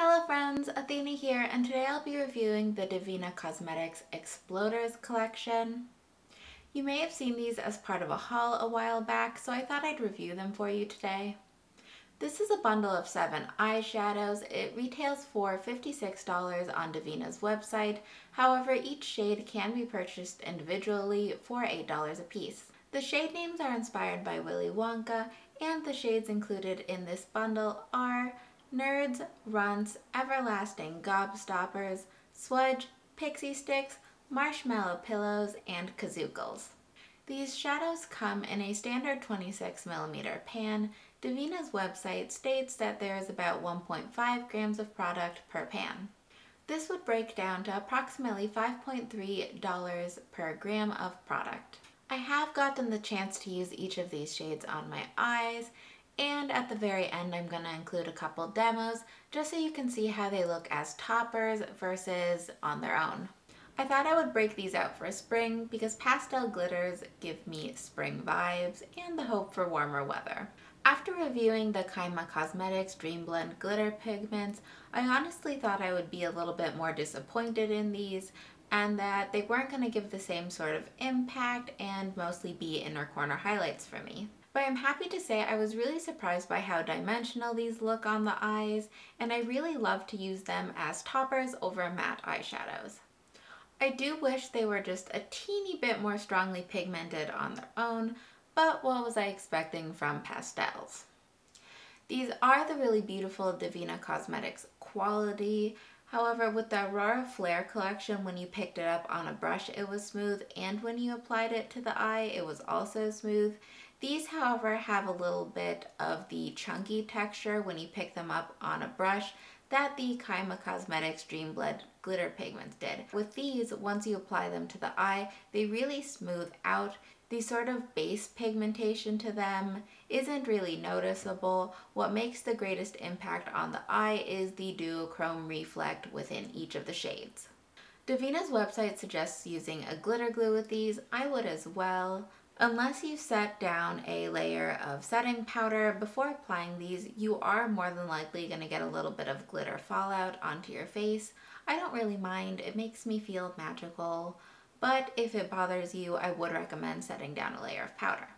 Hello friends, Athena here, and today I'll be reviewing the Devinah Cosmetics Xploders collection. You may have seen these as part of a haul a while back, so I thought I'd review them for you today. This is a bundle of seven eyeshadows. It retails for $56 on Devinah's website. However, each shade can be purchased individually for $8 a piece. The shade names are inspired by Willy Wonka, and the shades included in this bundle are Nerds, Runts, Everlasting Gobstoppers, Swudge, Pixie Sticks, Marshmallow Pillows, and Kazookles. These shadows come in a standard 26mm pan. Devinah's website states that there is about 1.5 grams of product per pan. This would break down to approximately $5.3 per gram of product. I have gotten the chance to use each of these shades on my eyes and at the very end, I'm gonna include a couple demos just so you can see how they look as toppers versus on their own. I thought I would break these out for spring because pastel glitters give me spring vibes and the hope for warmer weather. After reviewing the Kyma Cosmetics Dream Blend glitter pigments, I honestly thought I would be a little bit more disappointed in these and that they weren't going to give the same sort of impact and mostly be inner corner highlights for me. But I'm happy to say I was really surprised by how dimensional these look on the eyes, and I really love to use them as toppers over matte eyeshadows. I do wish they were just a teeny bit more strongly pigmented on their own, but what was I expecting from pastels? These are the really beautiful Devinah Cosmetics quality. However, with the Aurora Flare collection, when you picked it up on a brush, it was smooth, and when you applied it to the eye, it was also smooth. These, however, have a little bit of the chunky texture when you pick them up on a brush that the Kyma Cosmetics Dream Blend glitter pigments did. With these, once you apply them to the eye, they really smooth out. The sort of base pigmentation to them isn't really noticeable. What makes the greatest impact on the eye is the duochrome reflect within each of the shades. Devinah's website suggests using a glitter glue with these. I would as well. Unless you set down a layer of setting powder before applying these, you are more than likely going to get a little bit of glitter fallout onto your face. I don't really mind, it makes me feel magical, but if it bothers you, I would recommend setting down a layer of powder.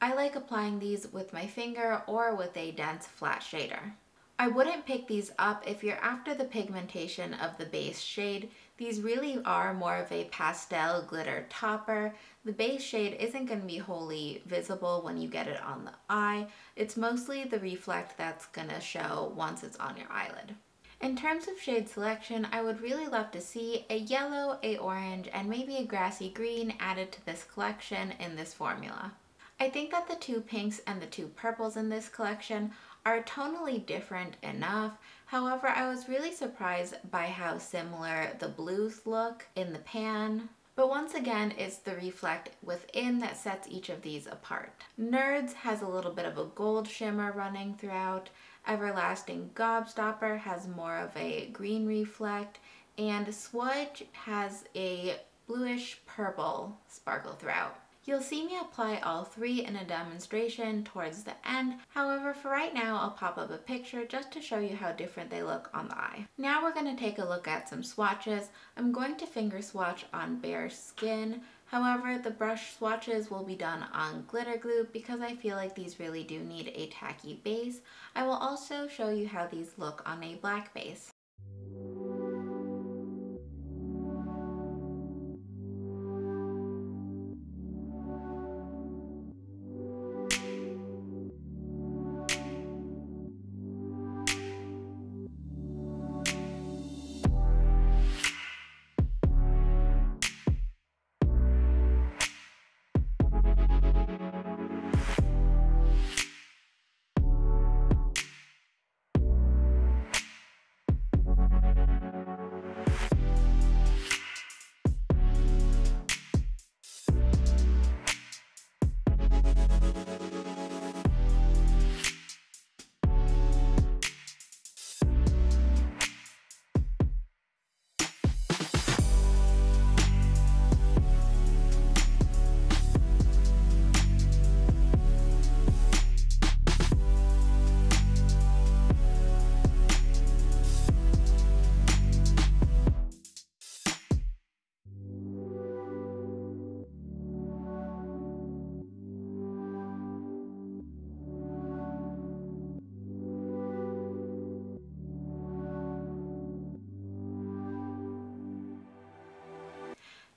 I like applying these with my finger or with a dense flat shader. I wouldn't pick these up if you're after the pigmentation of the base shade. These really are more of a pastel glitter topper. The base shade isn't going to be wholly visible when you get it on the eye. It's mostly the reflect that's going to show once it's on your eyelid. In terms of shade selection, I would really love to see a yellow, a orange, and maybe a grassy green added to this collection in this formula. I think that the two pinks and the two purples in this collection are tonally different enough. However, I was really surprised by how similar the blues look in the pan. But once again, it's the reflect within that sets each of these apart. Nerds has a little bit of a gold shimmer running throughout. Everlasting Gobstopper has more of a green reflect. And Swudge has a bluish purple sparkle throughout. You'll see me apply all three in a demonstration towards the end. However, for right now, I'll pop up a picture just to show you how different they look on the eye. Now we're going to take a look at some swatches. I'm going to finger swatch on bare skin. However, the brush swatches will be done on glitter glue because I feel like these really do need a tacky base. I will also show you how these look on a black base.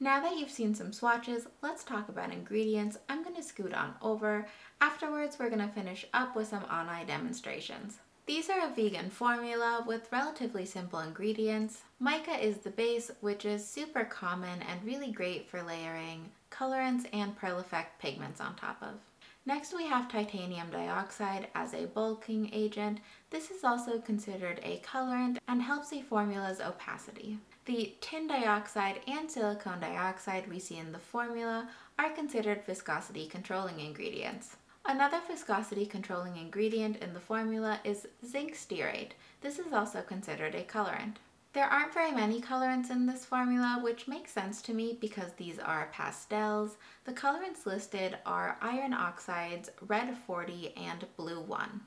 Now that you've seen some swatches, let's talk about ingredients. I'm going to scoot on over. Afterwards, we're going to finish up with some on-eye demonstrations. These are a vegan formula with relatively simple ingredients. Mica is the base, which is super common and really great for layering colorants and pearl effect pigments on top of. Next we have titanium dioxide as a bulking agent. This is also considered a colorant and helps a formula's opacity. The tin dioxide and silicone dioxide we see in the formula are considered viscosity controlling ingredients. Another viscosity controlling ingredient in the formula is zinc stearate. This is also considered a colorant. There aren't very many colorants in this formula, which makes sense to me because these are pastels. The colorants listed are iron oxides, red 40, and blue 1.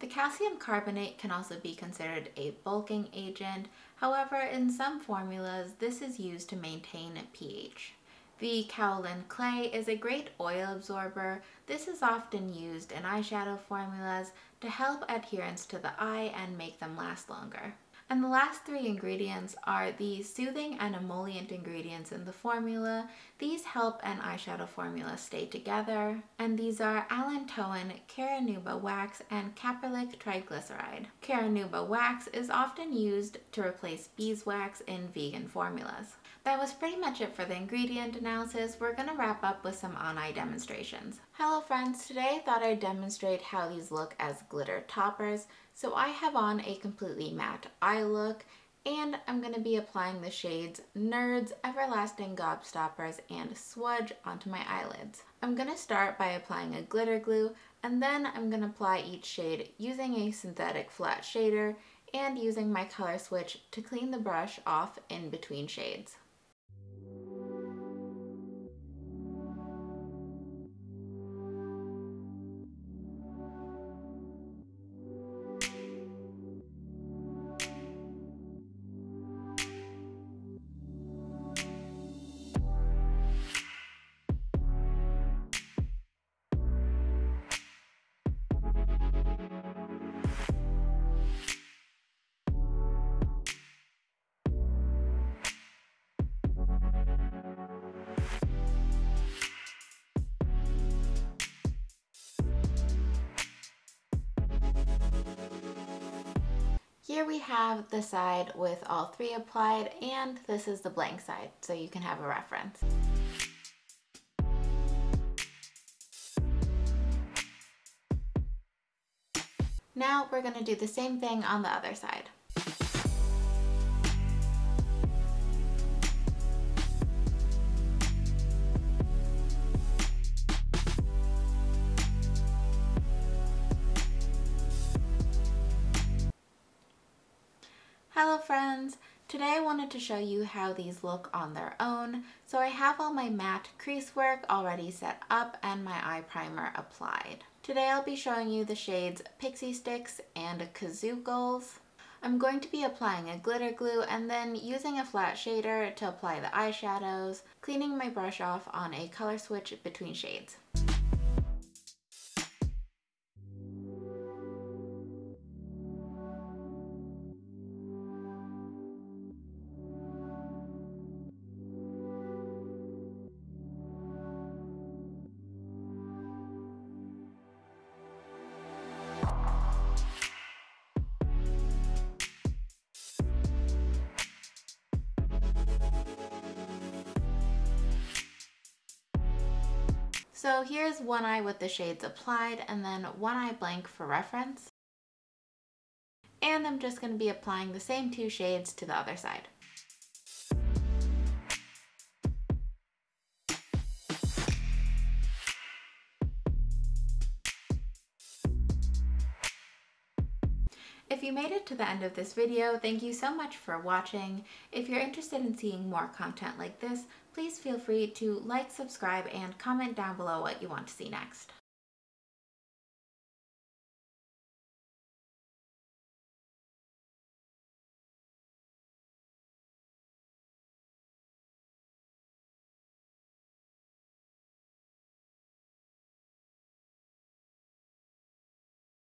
The calcium carbonate can also be considered a bulking agent. However, in some formulas, this is used to maintain pH. The kaolin clay is a great oil absorber. This is often used in eyeshadow formulas to help adherence to the eye and make them last longer. And the last three ingredients are the soothing and emollient ingredients in the formula. These help an eyeshadow formula stay together. And these are allantoin, carnauba wax, and caprylic triglyceride. Carnauba wax is often used to replace beeswax in vegan formulas. That was pretty much it for the ingredient analysis. We're gonna wrap up with some on-eye demonstrations. Hello friends, today I thought I'd demonstrate how these look as glitter toppers. So I have on a completely matte eye look and I'm going to be applying the shades Nerds, Everlasting Gobstoppers, and Swudge onto my eyelids. I'm going to start by applying a glitter glue and then I'm going to apply each shade using a synthetic flat shader and using my color switch to clean the brush off in between shades. Here we have the side with all three applied and this is the blank side so you can have a reference. Now we're going to do the same thing on the other side. Hello friends! Today I wanted to show you how these look on their own. So I have all my matte crease work already set up and my eye primer applied. Today I'll be showing you the shades Pixie Sticks and Kazookles. I'm going to be applying a glitter glue and then using a flat shader to apply the eyeshadows, cleaning my brush off on a color switch between shades. So here's one eye with the shades applied and then one eye blank for reference. And I'm just going to be applying the same two shades to the other side. If you made it to the end of this video, thank you so much for watching. If you're interested in seeing more content like this, please feel free to like, subscribe, and comment down below what you want to see next.